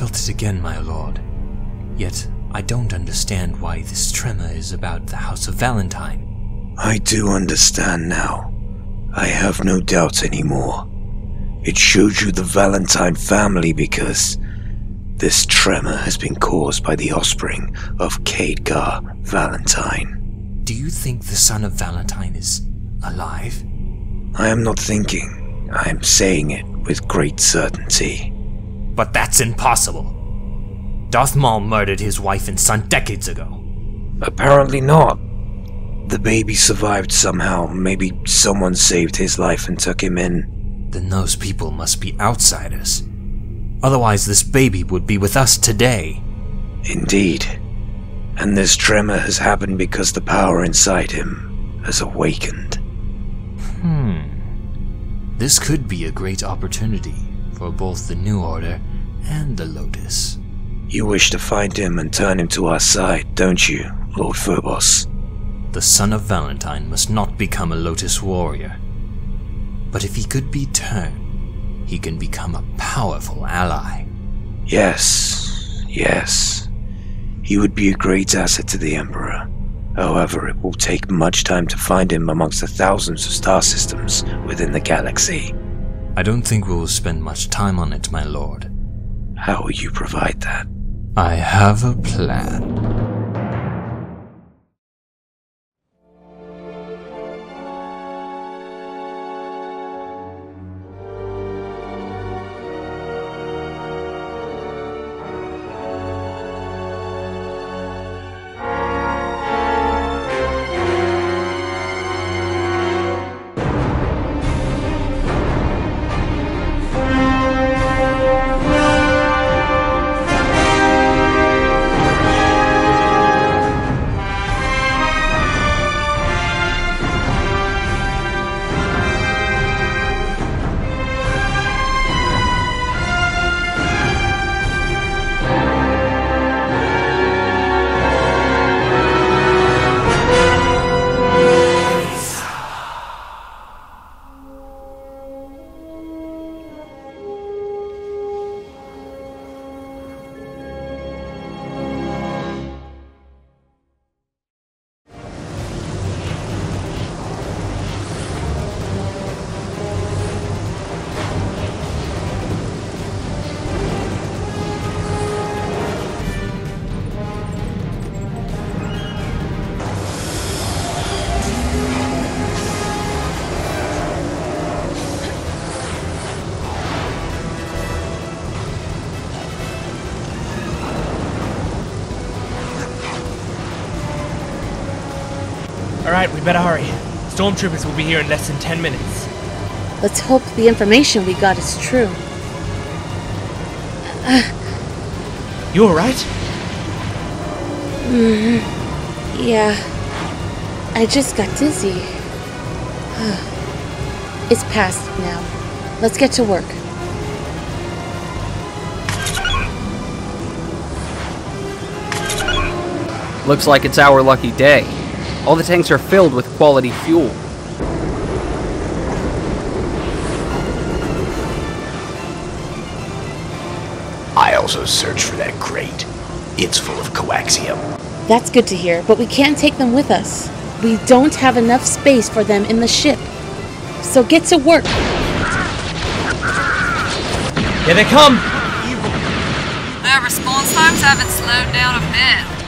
felt it again, my lord. Yet I don't understand why this tremor is about the House of Valentine. I do understand now. I have no doubt anymore. It shows you the Valentine family because this tremor has been caused by the offspring of Khadgar Valentine. Do you think the son of Valentine is alive? I am not thinking. I am saying it with great certainty. But that's impossible. Darth Maul murdered his wife and son decades ago. Apparently not. The baby survived somehow. Maybe someone saved his life and took him in. Then those people must be outsiders. Otherwise, this baby would be with us today. Indeed. And this tremor has happened because the power inside him has awakened. Hmm. This could be a great opportunity for both the New Order and the Lotus. You wish to find him and turn him to our side, don't you, Lord Phobos? The son of Valentine must not become a Lotus warrior. But if he could be turned, he can become a powerful ally. Yes, yes. He would be a great asset to the Emperor. However, it will take much time to find him amongst the thousands of star systems within the galaxy. I don't think we will spend much time on it, my lord. How will you provide that? I have a plan. Alright, we better hurry. Stormtroopers will be here in less than 10 minutes. Let's hope the information we got is true. You alright? Mm-hmm. Yeah. I just got dizzy. it's past now. Let's get to work. Looks like it's our lucky day. All the tanks are filled with quality fuel. I also searched for that crate. It's full of coaxium. That's good to hear, but we can't take them with us. We don't have enough space for them in the ship. So get to work. Here they come! Their response times haven't slowed down a bit.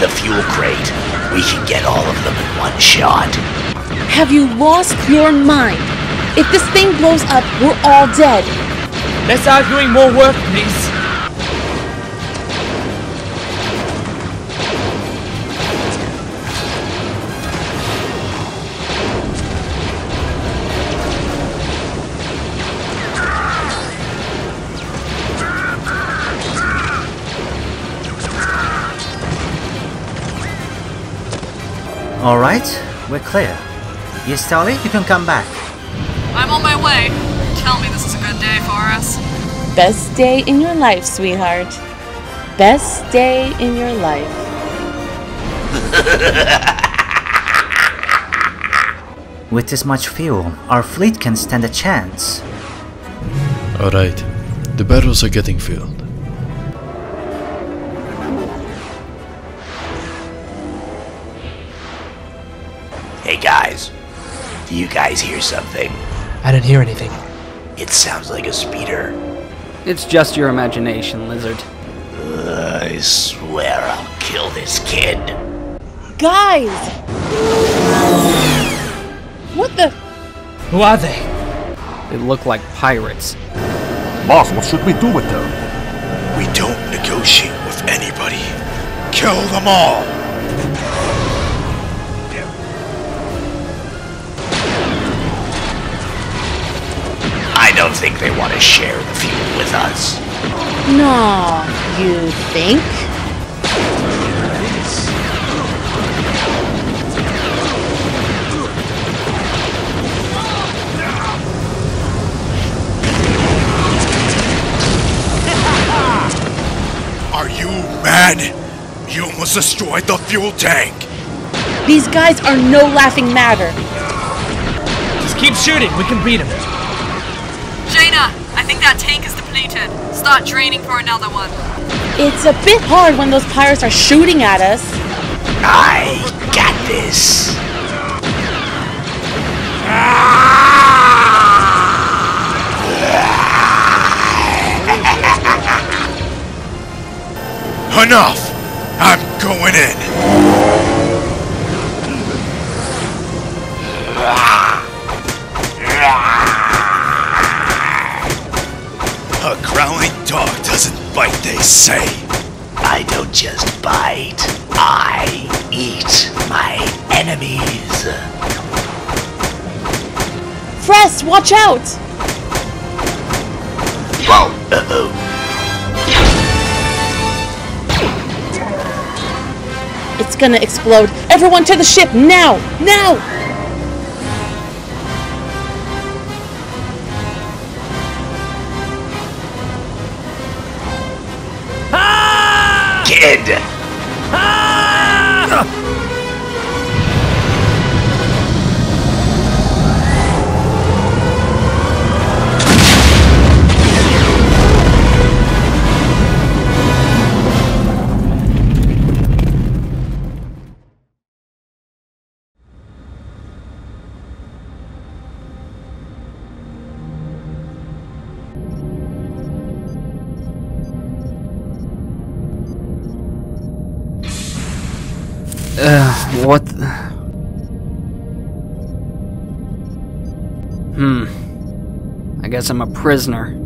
The fuel crate. We can get all of them in one shot. Have you lost your mind? If this thing blows up, we're all dead. Let's start doing more work, please. Alright, we're clear. Yes, Tali, you can come back. I'm on my way. Tell me this is a good day for us. Best day in your life, sweetheart. Best day in your life. With this much fuel, our fleet can stand a chance. Alright, the barrels are getting filled. Do you guys hear something? I didn't hear anything. It sounds like a speeder. It's just your imagination, lizard. I swear I'll kill this kid. Guys! What the? Who are they? They look like pirates. Boss, what should we do with them? We don't negotiate with anybody. Kill them all! Think they want to share the fuel with us. No, you think? Are you mad? You almost destroyed the fuel tank! These guys are no laughing matter. Just keep shooting. We can beat them. Jaina, I think that tank is depleted. Start draining for another one. It's a bit hard when those pirates are shooting at us. I got this. Enough! I'm going in! Say. I don't just bite. I eat my enemies. Frest, watch out! Whoa! Uh-oh. It's gonna explode. Everyone to the ship now! Now! Uh, what. Hmm. I guess I'm a prisoner.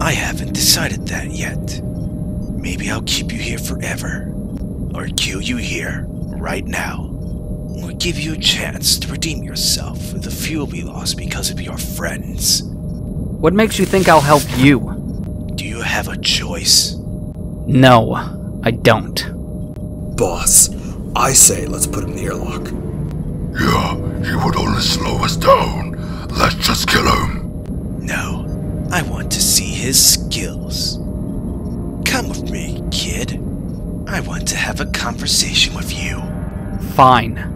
I haven't decided that yet. Maybe I'll keep you here forever. Or kill you here, right now. Or give you a chance to redeem yourself for the fuel we lost because of your friends. What makes you think I'll help you? Do you have a choice? No, I don't. Boss, I say let's put him in the airlock. Yeah, he would only slow us down. Let's just kill him. No, I want to see his skills. Come with me, kid. I want to have a conversation with you. Fine.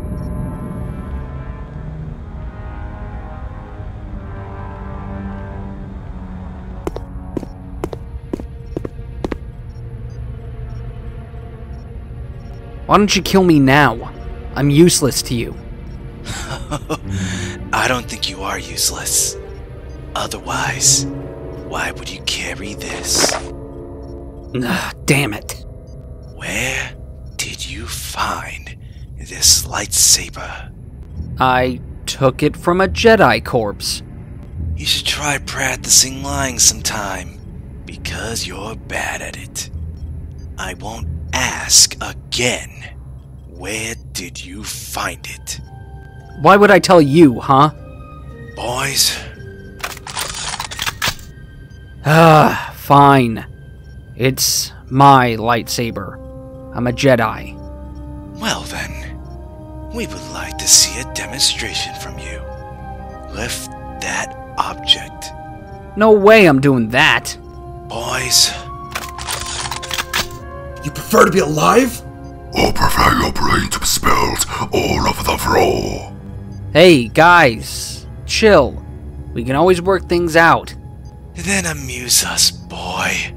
Why don't you kill me now? I'm useless to you. I don't think you are useless. Otherwise, why would you carry this? Ugh, damn it. Where did you find this lightsaber? I took it from a Jedi corpse. You should try practicing lying sometime, because you're bad at it. I won't ask again. Where did you find it? Why would I tell you, huh? Boys, Ah, fine. It's my lightsaber. I'm a Jedi. well then, we would like to see a demonstration from you. Lift that object. No way I'm doing that. Boys, You prefer to be alive? Or prefer your brain to be spilled all over the floor. Hey, guys, chill. We can always work things out. Then amuse us, boy.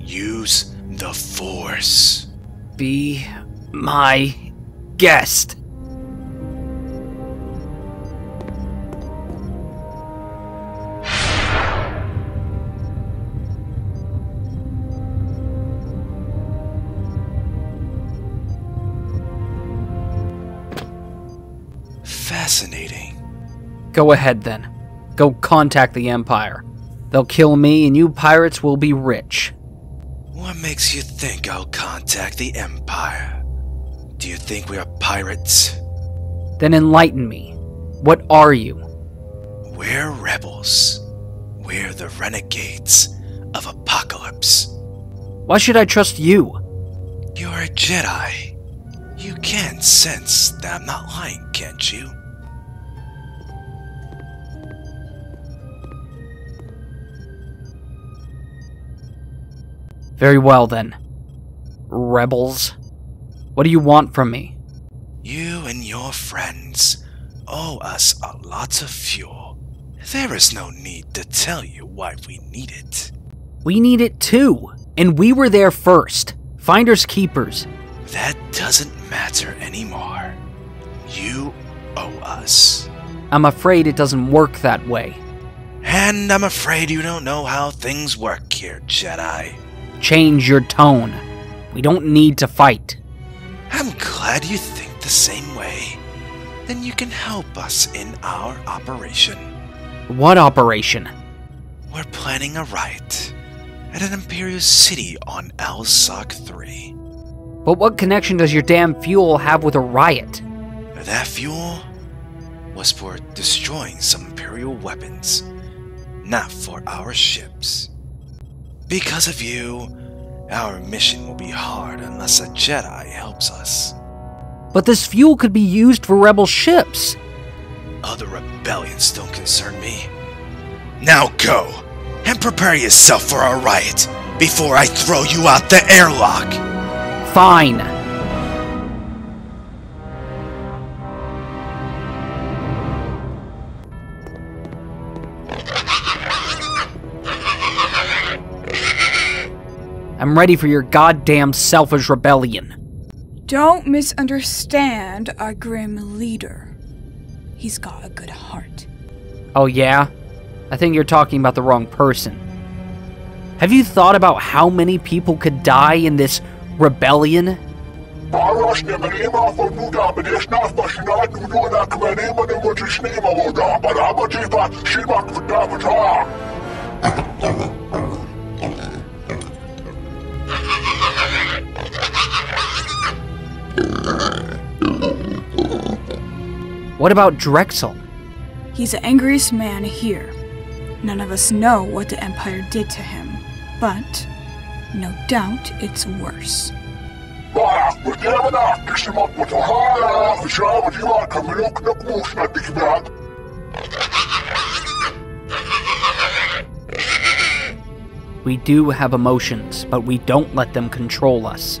Use the Force. Be my guest. Go ahead then. Go contact the Empire. They'll kill me, and you pirates will be rich. What makes you think I'll contact the Empire? Do you think we are pirates? Then enlighten me. What are you? We're rebels. We're the renegades of Apocalypse. Why should I trust you? You're a Jedi. You can sense that I'm not lying, can't you? Very well then. Rebels. What do you want from me? You and your friends owe us a lot of fuel. There is no need to tell you why we need it. We need it too, and we were there first. Finders keepers. That doesn't matter anymore. You owe us. I'm afraid it doesn't work that way. And I'm afraid you don't know how things work here, Jedi. Change your tone. We don't need to fight. I'm glad you think the same way. Then you can help us in our operation. What operation? We're planning a riot at an Imperial city on Alsoc 3. But what connection does your damn fuel have with a riot? That fuel was for destroying some Imperial weapons, not for our ships. Because of you, our mission will be hard unless a Jedi helps us. But this fuel could be used for rebel ships. Other rebellions don't concern me. Now go, and prepare yourself for a riot before I throw you out the airlock. Fine. I'm ready for your goddamn selfish rebellion. Don't misunderstand our grim leader. He's got a good heart. Oh, yeah? I think you're talking about the wrong person. Have you thought about how many people could die in this rebellion? What about Drexel? He's the angriest man here. None of us know what the Empire did to him, but no doubt it's worse. We do have emotions, but we don't let them control us.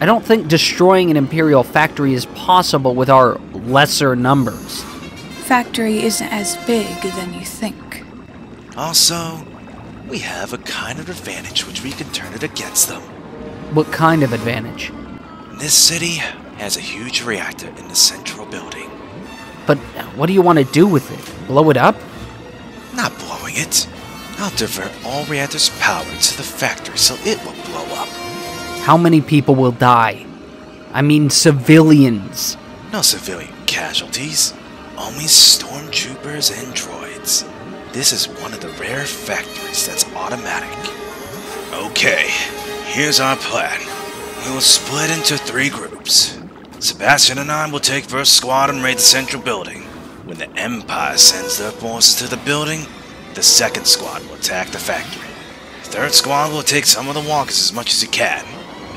I don't think destroying an Imperial factory is possible with our lesser numbers. Factory isn't as big than you think. Also, we have a kind of advantage which we can turn it against them. What kind of advantage? This city has a huge reactor in the central building. But what do you want to do with it? Blow it up? Not blowing it. I'll divert all reactor's power to the factory so it will blow up. How many people will die? I mean, civilians. No civilian casualties. Only stormtroopers and droids. This is one of the rare factories that's automatic. Okay, here's our plan. We will split into three groups. Sebastian and I will take first squad and raid the central building. When the Empire sends their forces to the building, the second squad will attack the factory. The third squad will take some of the walkers as much as it can.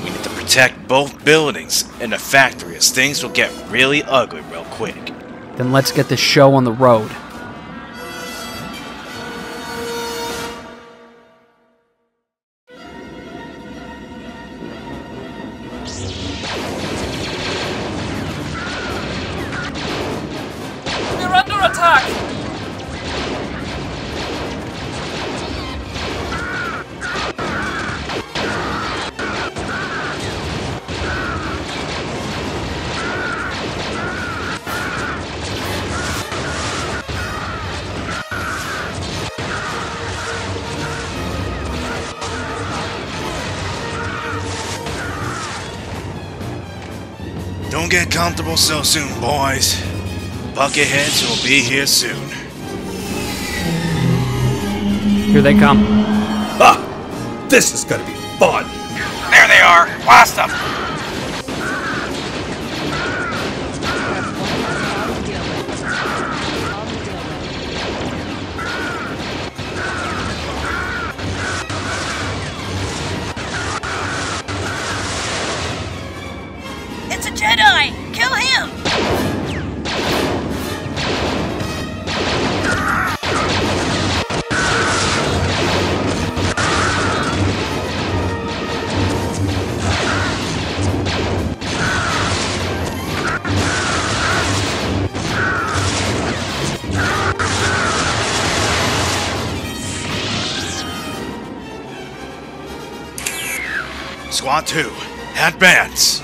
We need to protect both buildings and the factory as things will get really ugly real quick. Then let's get this show on the road. Comfortable so soon, boys. Bucketheads will be here soon. Here they come. Ah! This is gonna be fun! There they are! Blast them! 2, advance!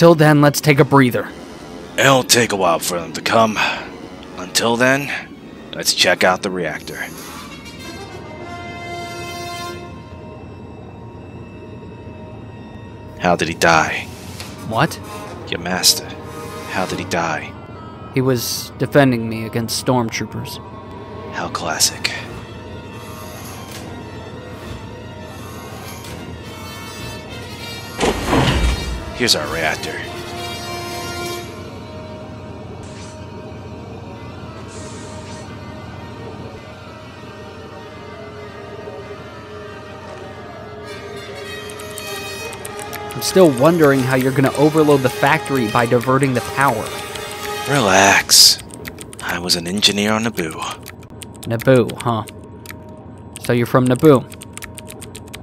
Until then, let's take a breather. It'll take a while for them to come. Until then, let's check out the reactor. How did he die? What? Your master. How did he die? He was defending me against stormtroopers. How classic. Here's our reactor. I'm still wondering how you're gonna overload the factory by diverting the power. Relax. I was an engineer on Naboo. Naboo, huh? So you're from Naboo.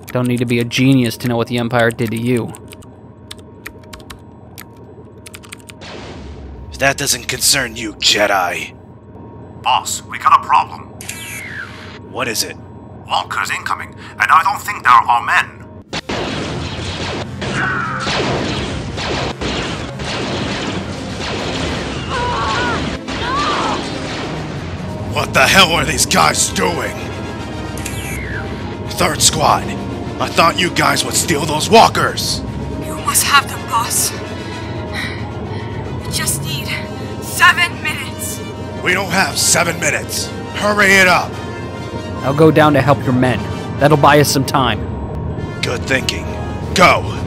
Don't need to be a genius to know what the Empire did to you. That doesn't concern you, Jedi. Boss, we got a problem. What is it? Walkers incoming, and I don't think they're our men. What the hell are these guys doing? Third squad. I thought you guys would steal those walkers. You must have them, boss. Seven minutes. We don't have seven minutes. Hurry it up. I'll go down to help your men. That'll buy us some time. Good thinking. Go.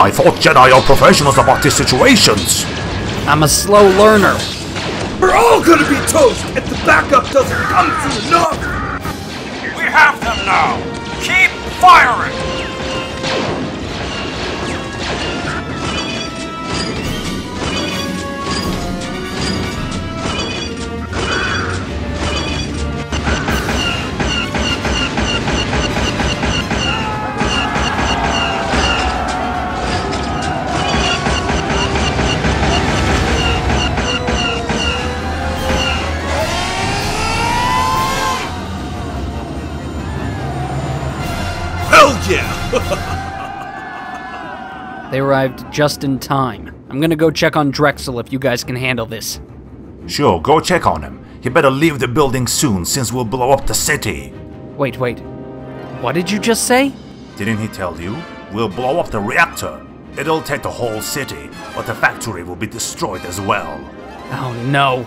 I thought Jedi are professionals about these situations. I'm a slow learner. We're all gonna be toast if the backup doesn't come soon enough! We have them now. Keep firing. Arrived just in time. I'm gonna go check on Drexel if you guys can handle this. Sure, go check on him. He better leave the building soon since we'll blow up the city. Wait, wait. What did you just say? Didn't he tell you? We'll blow up the reactor. It'll take the whole city, but the factory will be destroyed as well. Oh no.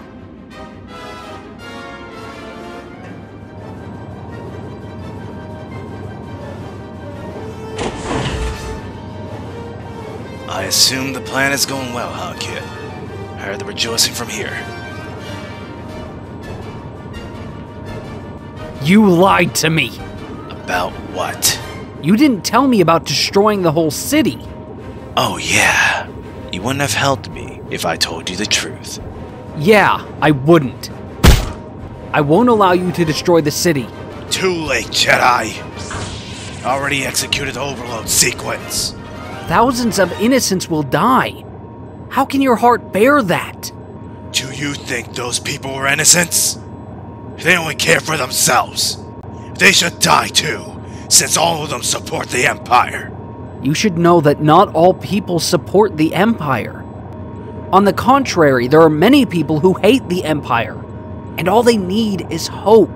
I assume the plan is going well, huh, kid? I heard the rejoicing from here. You lied to me. About what? You didn't tell me about destroying the whole city. Oh, yeah. You wouldn't have helped me if I told you the truth. Yeah, I wouldn't. I won't allow you to destroy the city. Too late, Jedi. Already executed the overload sequence. Thousands of innocents will die. How can your heart bear that? Do you think those people were innocents? They only care for themselves. They should die too, since all of them support the Empire. You should know that not all people support the Empire. On the contrary, there are many people who hate the Empire, and all they need is hope.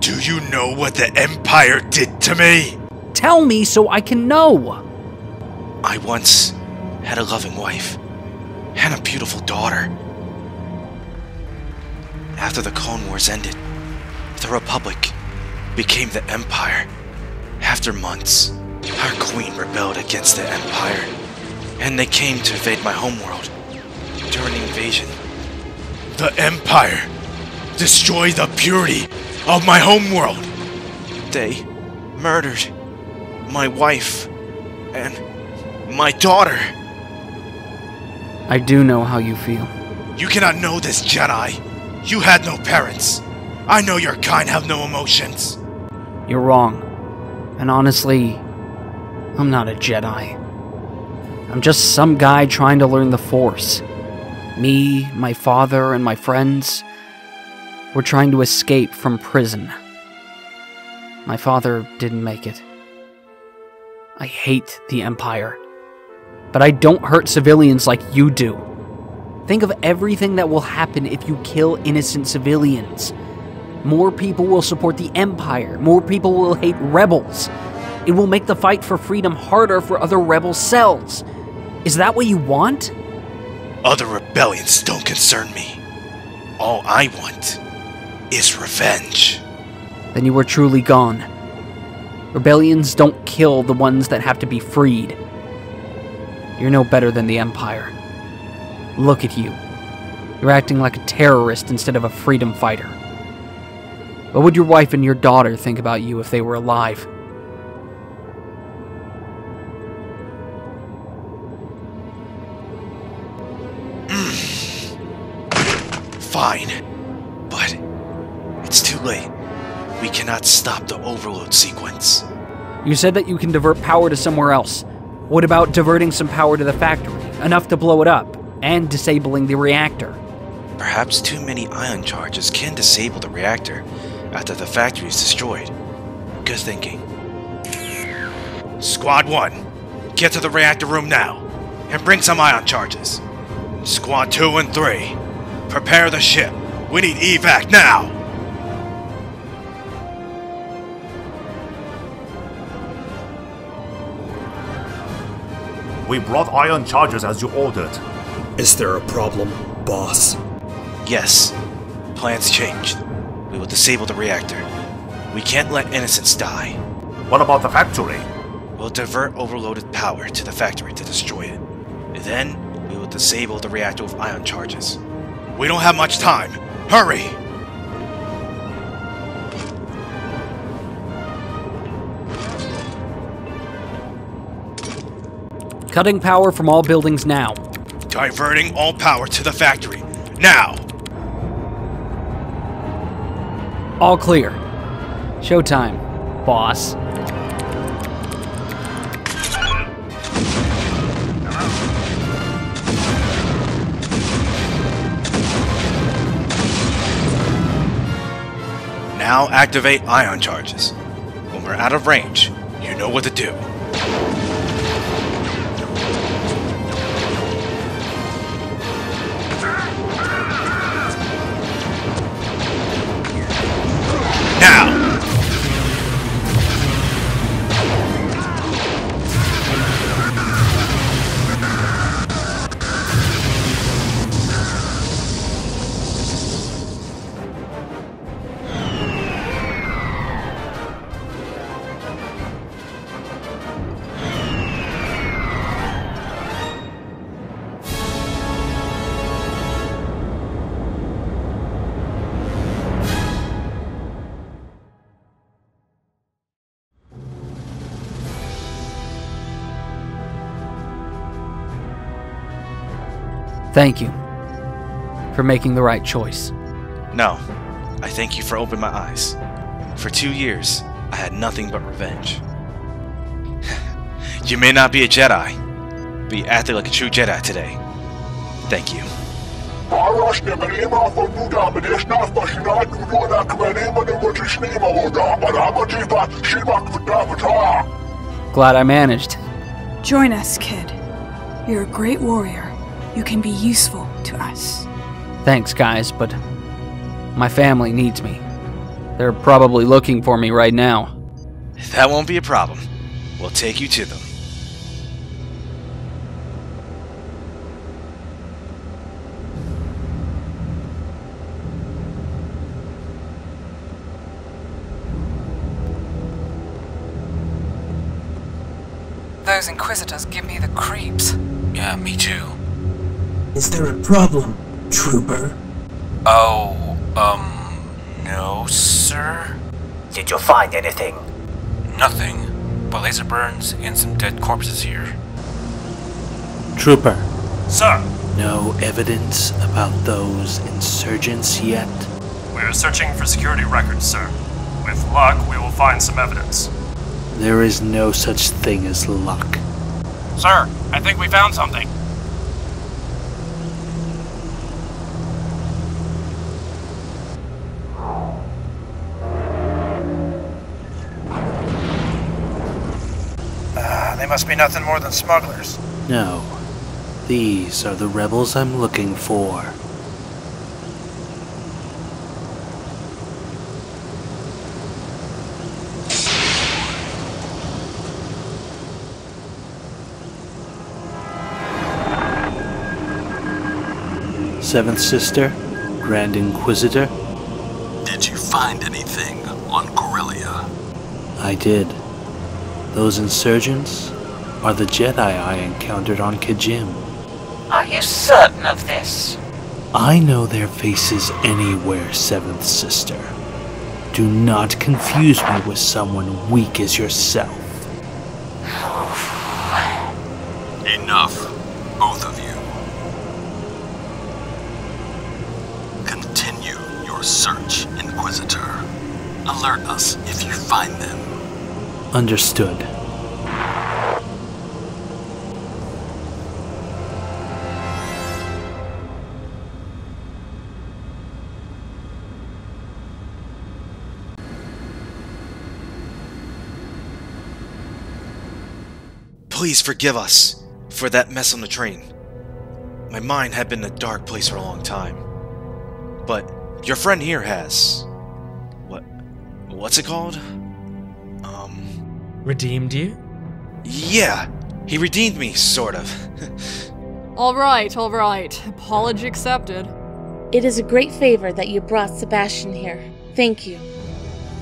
Do you know what the Empire did to me? Tell me so I can know. I once had a loving wife and a beautiful daughter. After the Clone Wars ended, the Republic became the Empire. After months, our queen rebelled against the Empire, and they came to invade my homeworld. During the invasion, the Empire destroyed the purity of my homeworld. They murdered my wife and my daughter. I do know how you feel. You cannot know this, Jedi. You had no parents. I know your kind have no emotions. You're wrong. And honestly, I'm not a Jedi. I'm just some guy trying to learn the Force. Me, my father, and my friends, we're trying to escape from prison. My father didn't make it. I hate the Empire. But I don't hurt civilians like you do. Think of everything that will happen if you kill innocent civilians. More people will support the Empire. More people will hate rebels. It will make the fight for freedom harder for other rebel cells. Is that what you want? Other rebellions don't concern me. All I want is revenge. Then you are truly gone. Rebellions don't kill the ones that have to be freed. You're no better than the Empire. Look at you. You're acting like a terrorist instead of a freedom fighter. What would your wife and your daughter think about you if they were alive? Fine. But it's too late. We cannot stop the overload sequence. You said that you can divert power to somewhere else. What about diverting some power to the factory, enough to blow it up, and disabling the reactor? Perhaps too many ion charges can disable the reactor after the factory is destroyed. Good thinking. Squad 1, get to the reactor room now and bring some ion charges. Squad 2 and 3, prepare the ship. We need evac now! We brought ion charges as you ordered. Is there a problem, boss? Yes. Plans changed. We will disable the reactor. We can't let innocents die. What about the factory? we'll divert overloaded power to the factory to destroy it. Then, we will disable the reactor with ion charges. We don't have much time! Hurry! Cutting power from all buildings now. Diverting all power to the factory. Now! All clear. Showtime, boss. Now activate ion charges. When we're out of range, you know what to do. Thank you for making the right choice. No, I thank you for opening my eyes. For two years, I had nothing but revenge. you may not be a Jedi, but you acted like a true Jedi today. Thank you. Glad I managed. Join us, kid. You're a great warrior. You can be useful to us. Thanks, guys, but my family needs me. They're probably looking for me right now. That won't be a problem. We'll take you to them. Those Inquisitors give me the creeps. Yeah, me too. Is there a problem, Trooper? Oh, um, no, sir? Did you find anything? Nothing, but laser burns and some dead corpses here. Trooper. Sir! No evidence about those insurgents yet? We are searching for security records, sir. With luck, we will find some evidence. There is no such thing as luck. Sir, I think we found something. Uh, they must be nothing more than smugglers. No. These are the rebels I'm looking for. Seventh Sister, Grand Inquisitor. Did you find anything on Corellia? I did. Those insurgents are the Jedi I encountered on Kajim. Are you certain of this? I know their faces anywhere, Seventh Sister. Do not confuse me with someone weak as yourself. Enough, both of you. Continue your search, Inquisitor. Alert us if you find them. Understood. Please forgive us for that mess on the train. My mind had been in a dark place for a long time. But your friend here has. What. What's it called? Um. Redeemed you? Yeah! He redeemed me, sort of. alright, alright. Apology accepted. It is a great favor that you brought Sebastian here. Thank you.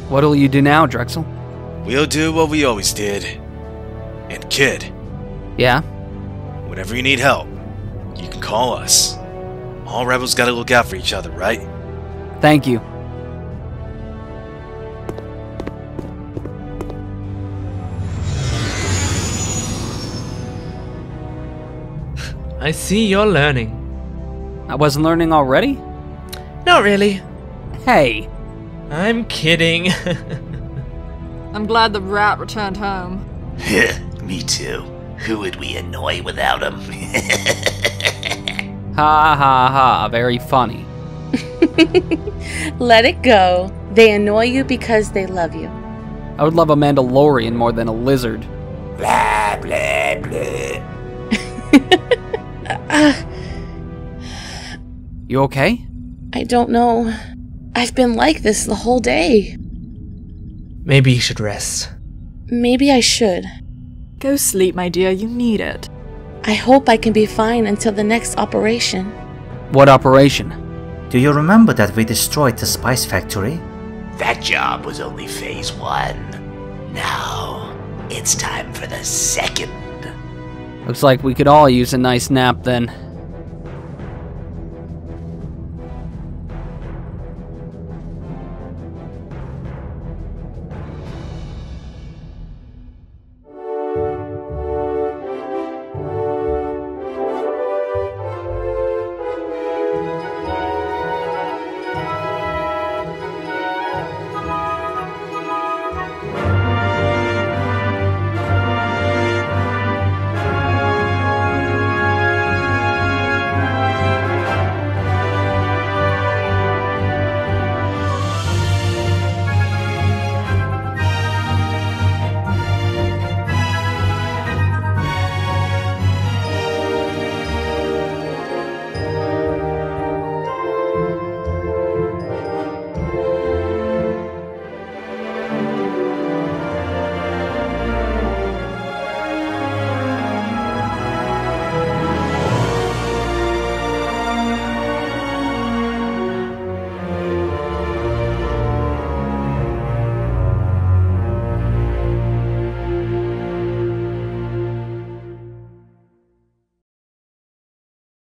What'll you do now, Drexel? We'll do what we always did And kid, Yeah? whenever you need help, you can call us. All rebels gotta look out for each other, right? Thank you. I see you're learning. I wasn't learning already? Not really. Hey. I'm kidding. I'm glad the rat returned home. Me too. Who would we annoy without him? Ha ha ha, very funny. Let it go. They annoy you because they love you. I would love a Mandalorian more than a lizard. blah, blah, blah. You okay? I don't know. I've been like this the whole day. Maybe you should rest. Maybe I should. Go sleep, my dear. You need it. I hope I can be fine until the next operation. What operation? Do you remember that we destroyed the spice factory? That job was only phase one. Now, it's time for the second. Looks like we could all use a nice nap then.